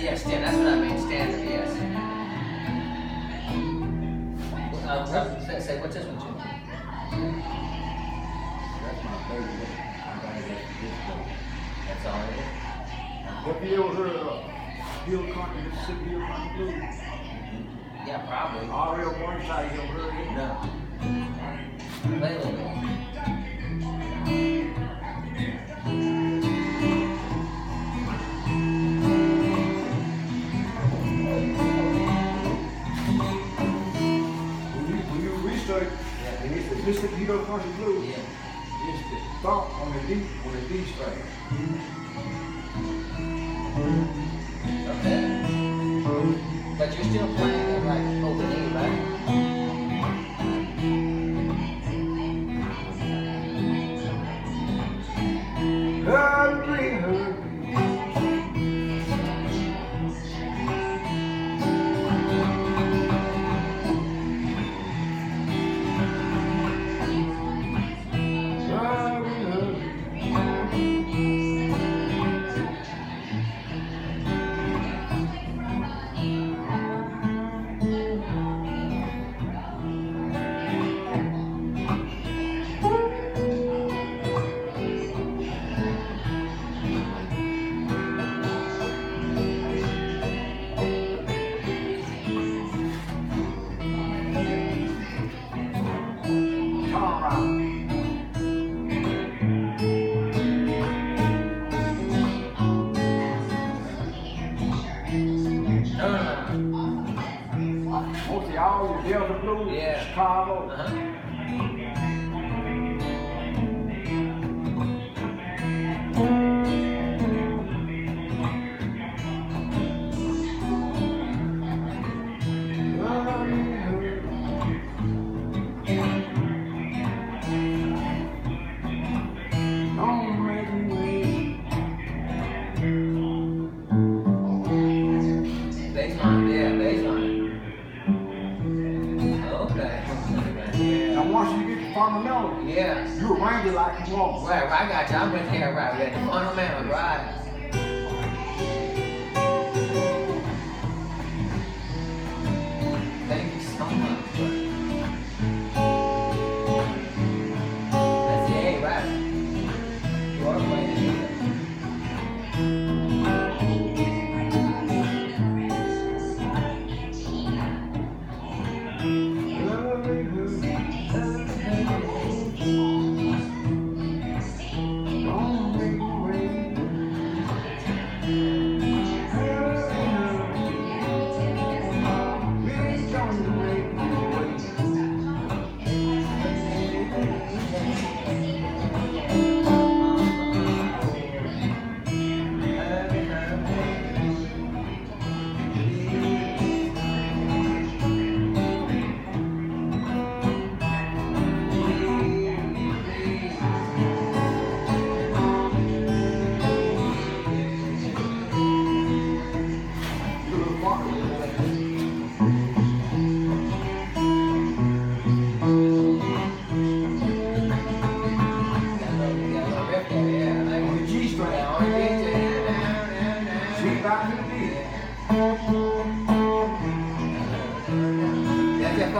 Yeah, stand. That's what I mean. Standard. Yes. Uh, what- say, say what's this one, Jim? That's my favorite. I gotta get this one. That's all it is. Have you ever heard of Hill Country, Mississippi Hill Country Blues? Yeah, probably. R.L. Burnside, you ever heard of him? No. Play a little bit. Mississippi Hill Country Blues, Yeah. it's the thump on the D, on the D string. Okay. But you're still playing it like open E, right? Delta Blues, Yeah. Chicago. Uh-huh. Fundamental, Yeah. you arrange it like you want. Right, right, I got you. I'm with there, right. The fundamental, right.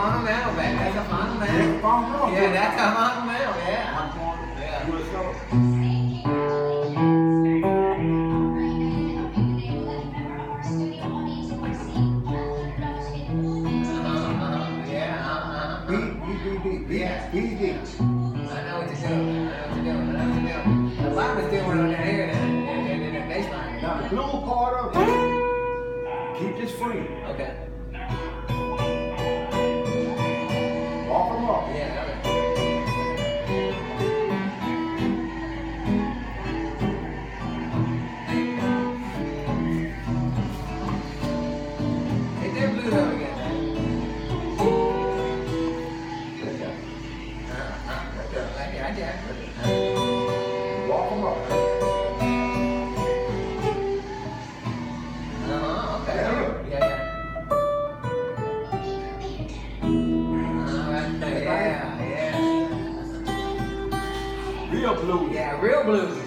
That's baby. That's a That's the fundamental. Yeah, that's a fundamental, yeah. I'm going to Yeah. do it so. Uh-huh, uh-huh. Yeah, Yeah. B, D. I know what. I know. I know here and, and, and, and the. Now the part of it, keep this free. Okay. Walk them Yeah,